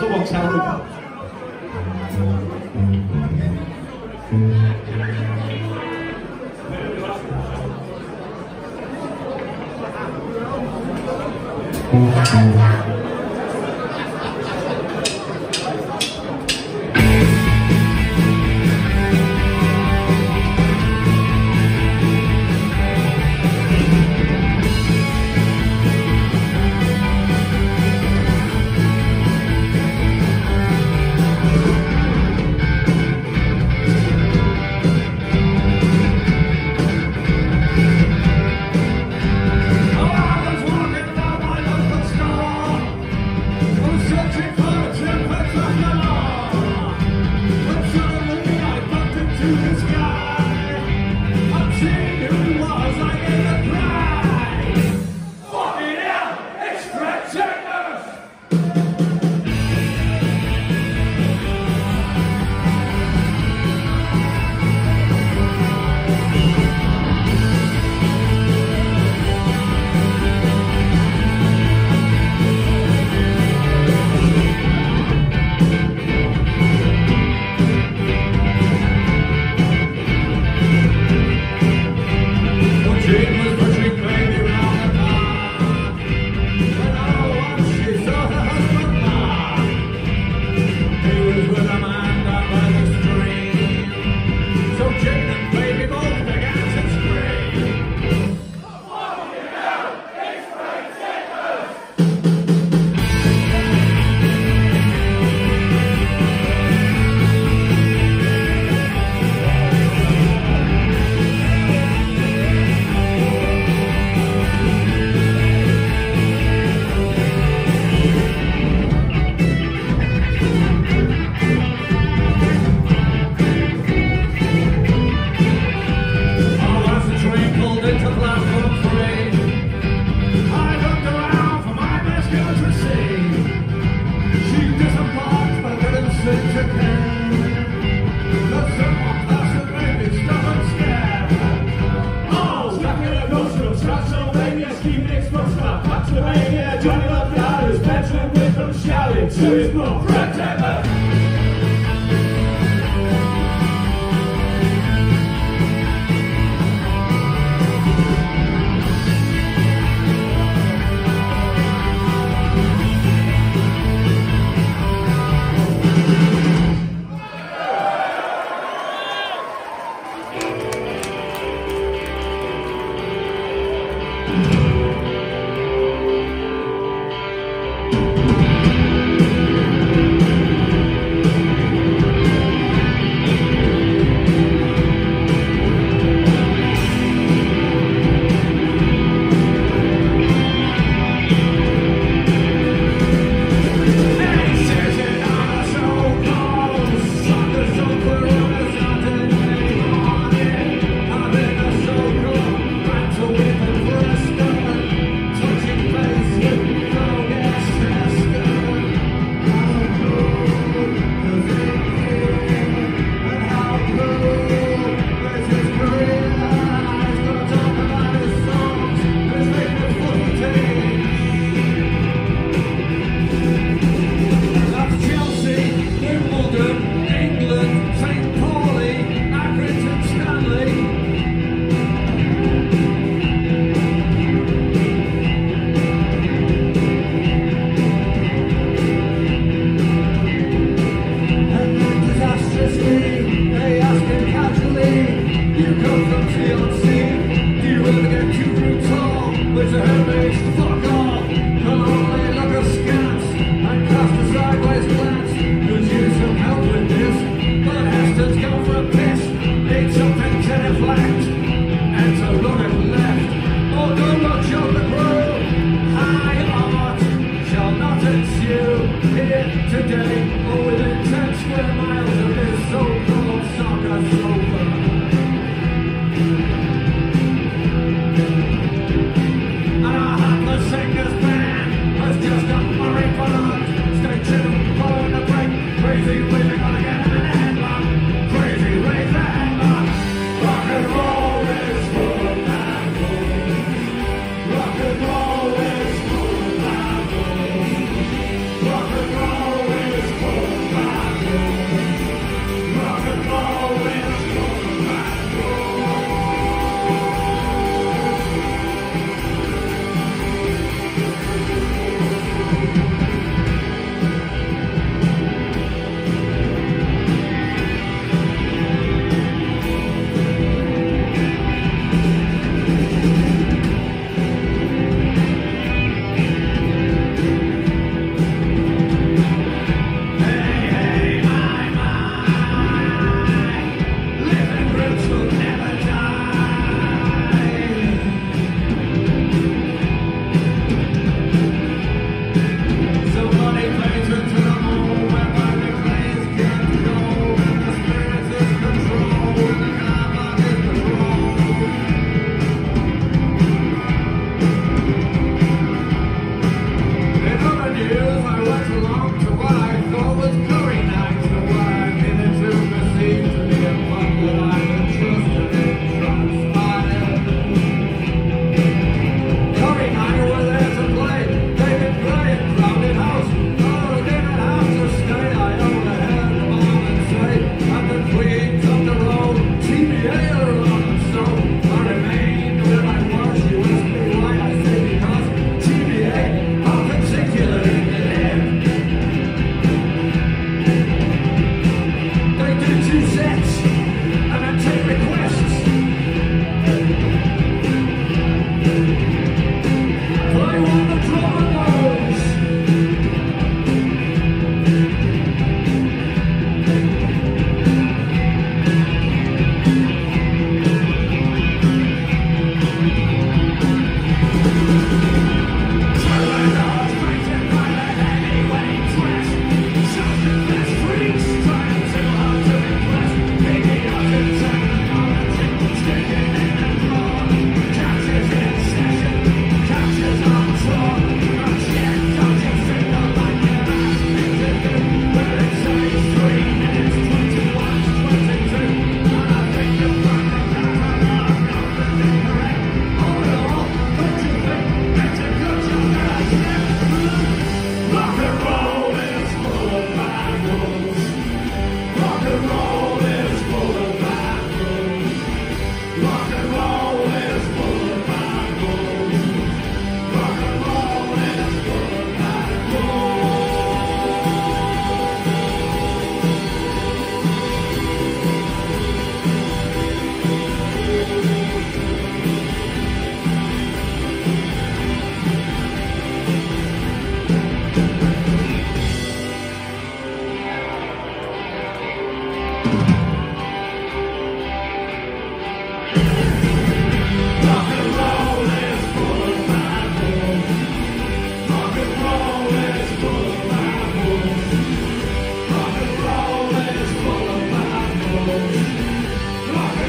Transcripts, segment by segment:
소복 차오르다.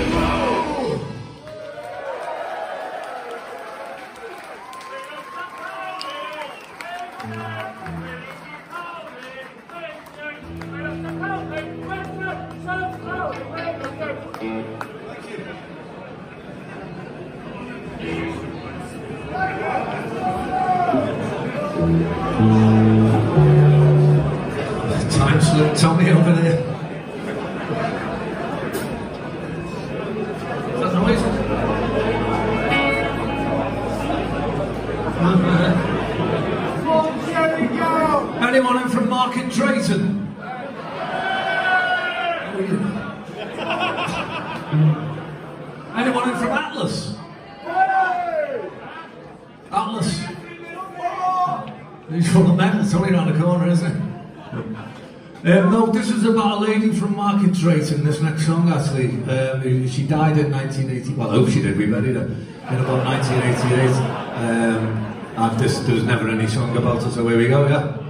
Survival! Market Drayton, this next song actually. Um, she died in 1980, well I hope she did, we buried her in about 1988. Um, and this, there was never any song about her, so here we go, yeah?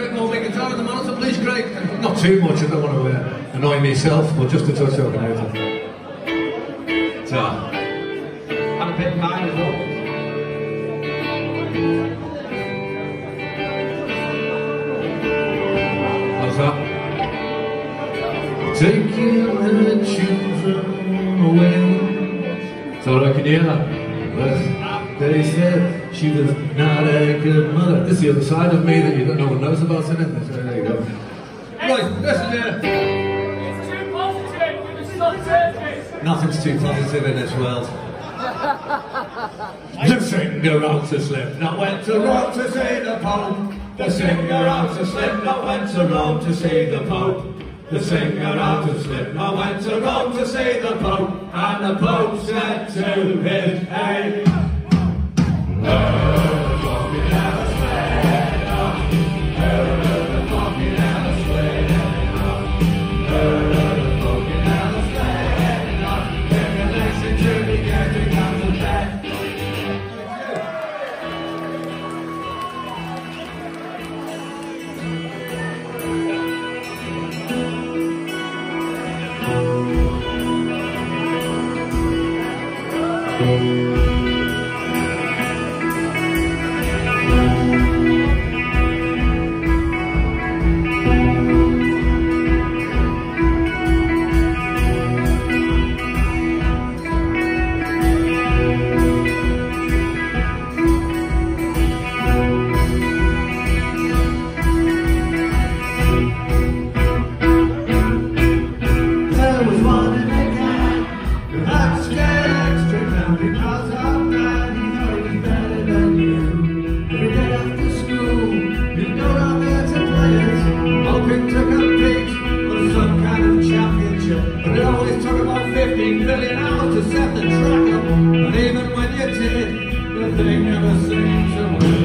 Bit more big guitar in the monitor, please, Craig? Not too much, I don't want to uh, annoy myself, but just a touch over there. So, have a bit mine as well. That? Taking the children away. So I can hear that. But they said she was not a good mother. This is the other side of me that you don't, no one knows about, isn't it? So there you go. Right, listen here. It's too positive. You're just not turkey. Nothing's too positive in this world. The singer out to slip, not went to Rome to see the Pope. The singer out to slip, not went to Rome to see the Pope. The singer out to slip, not went to Rome to see the Pope. And the Pope said to his hey, hey. at the track. But even when you did, the thing never seemed to work.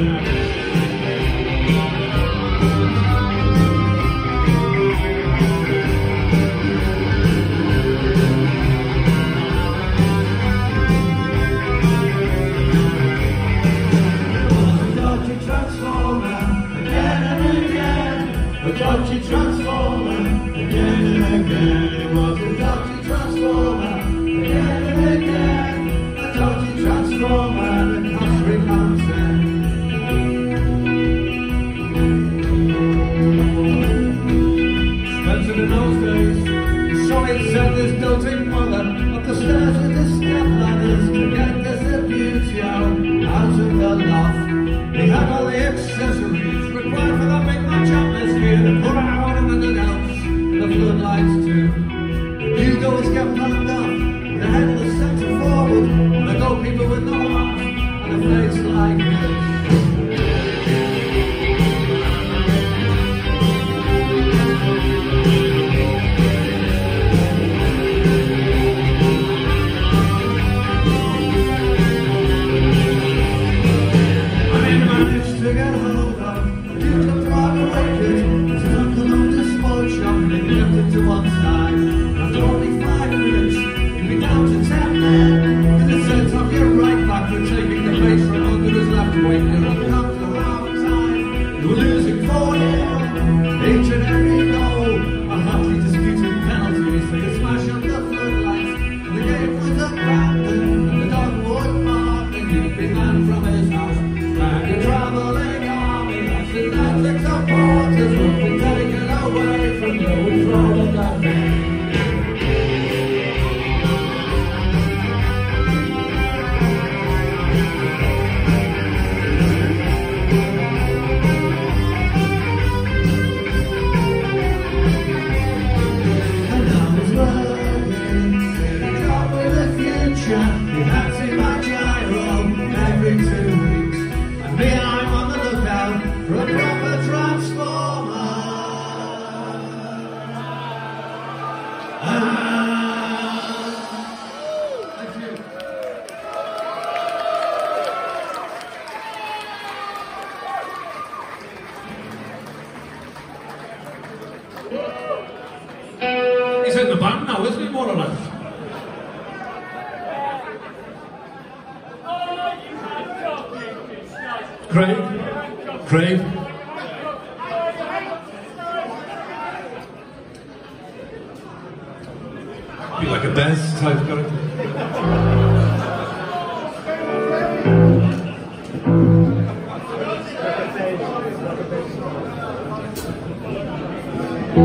Like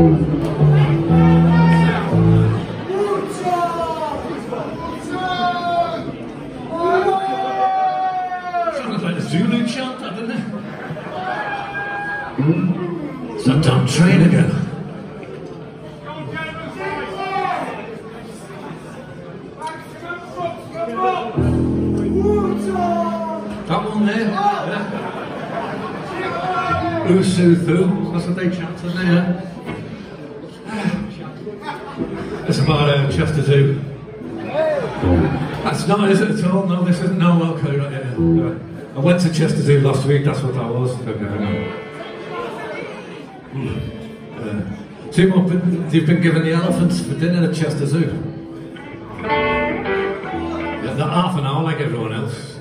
a Zulu chant, I don't it? Some damn train again. No, is it at all. No, this isn't. No, okay, right, yeah, right. I went to Chester Zoo last week. That's what that was. Uh, two more. You've been given the elephants for dinner at Chester Zoo. Yeah, half an hour like everyone else.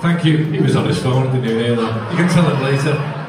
Thank you. He was on his phone. Didn't you hear that? You can tell him later.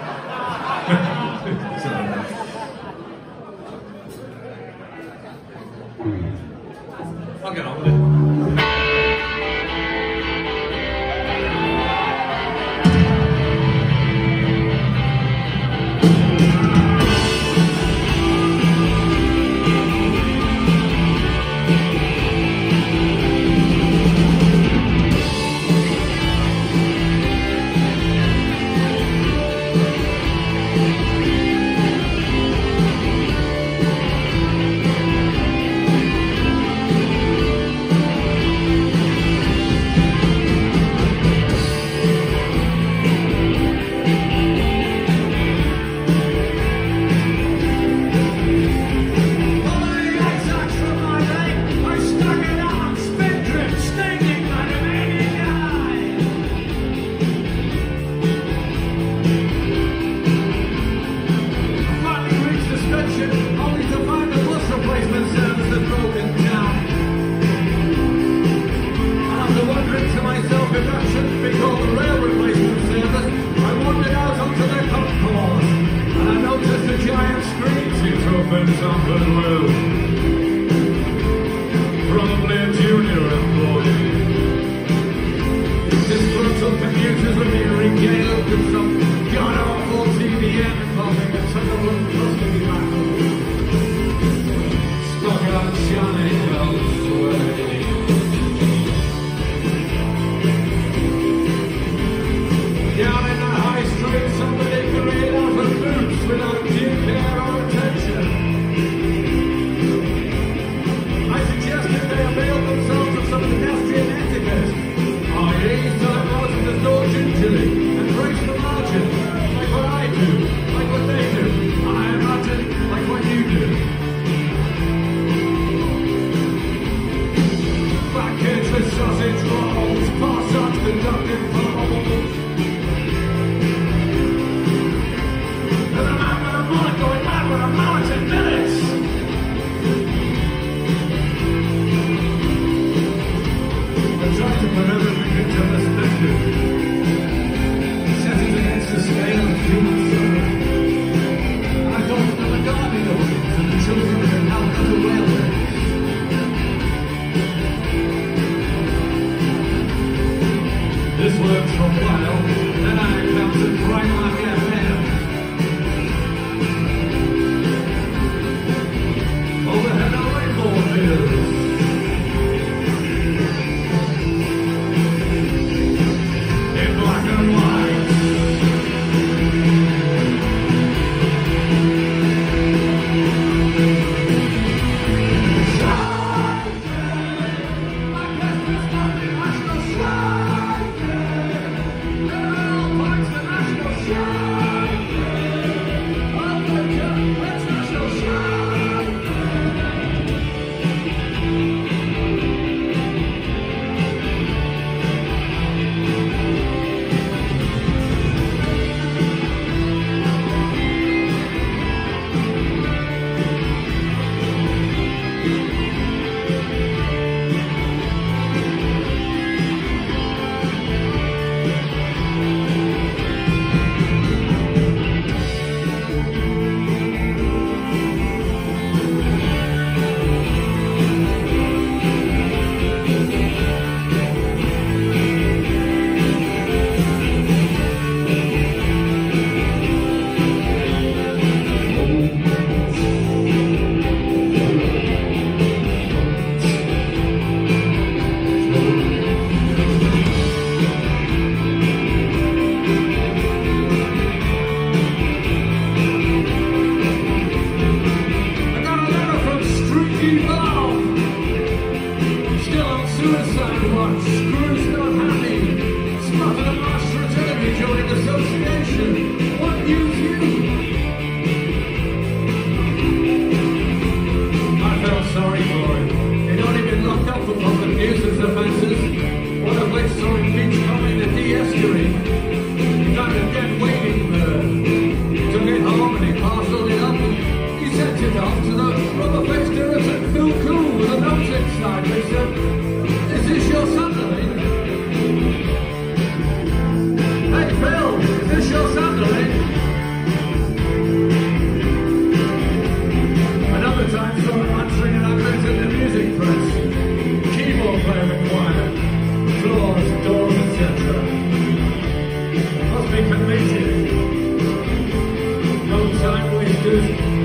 Time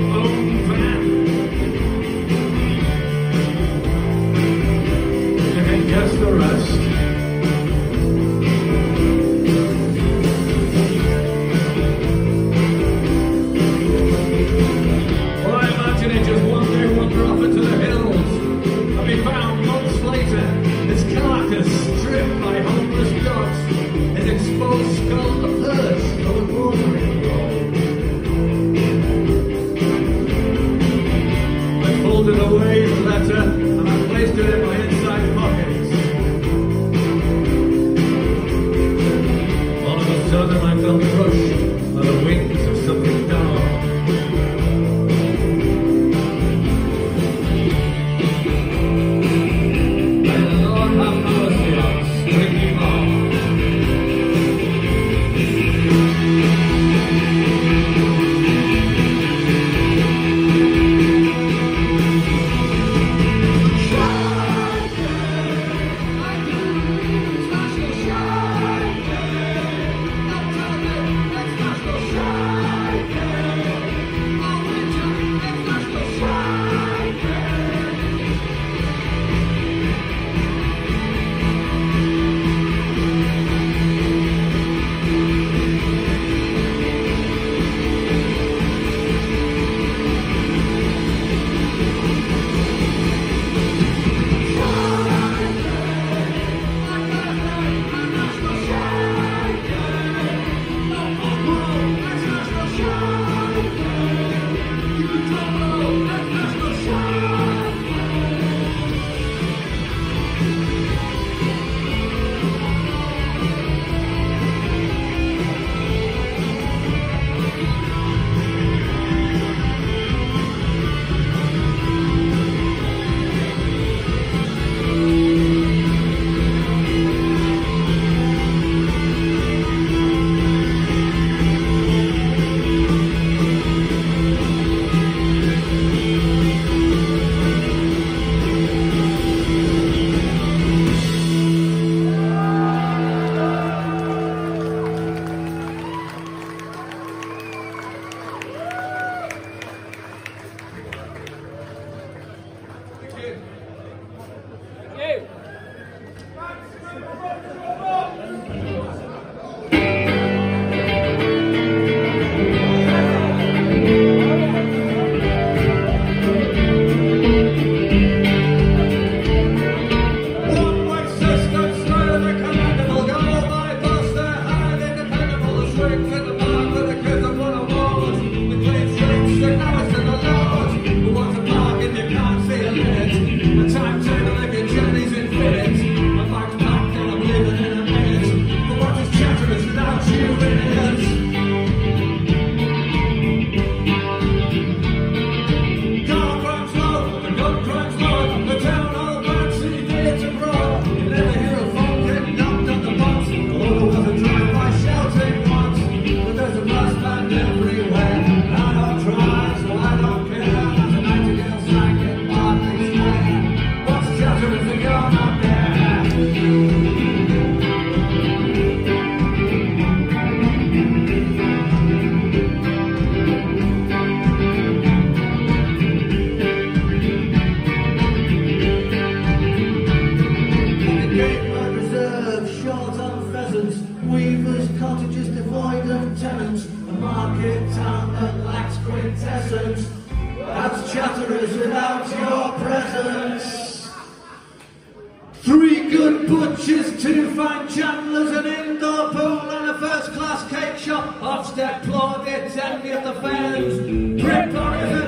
first-class cake shop. Ofsted plaudits, envy at the fans. Great horizon,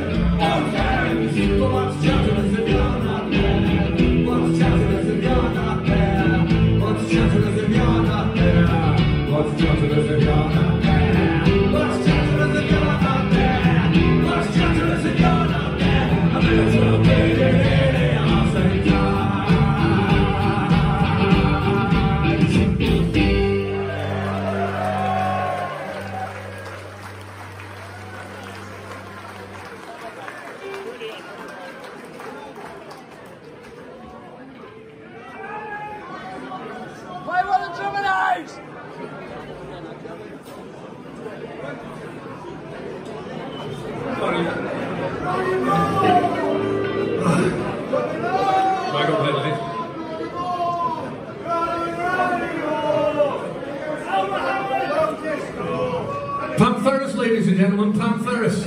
Pam Ferris.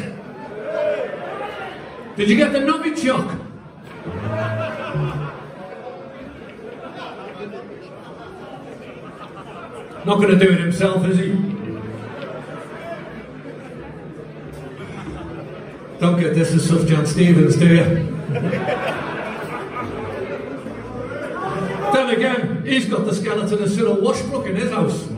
Did you get the Novichok? Not going to do it himself, is he? Don't get this as john Stevens, do you? Then again, he's got the skeleton of Cyril Washbrook in his house.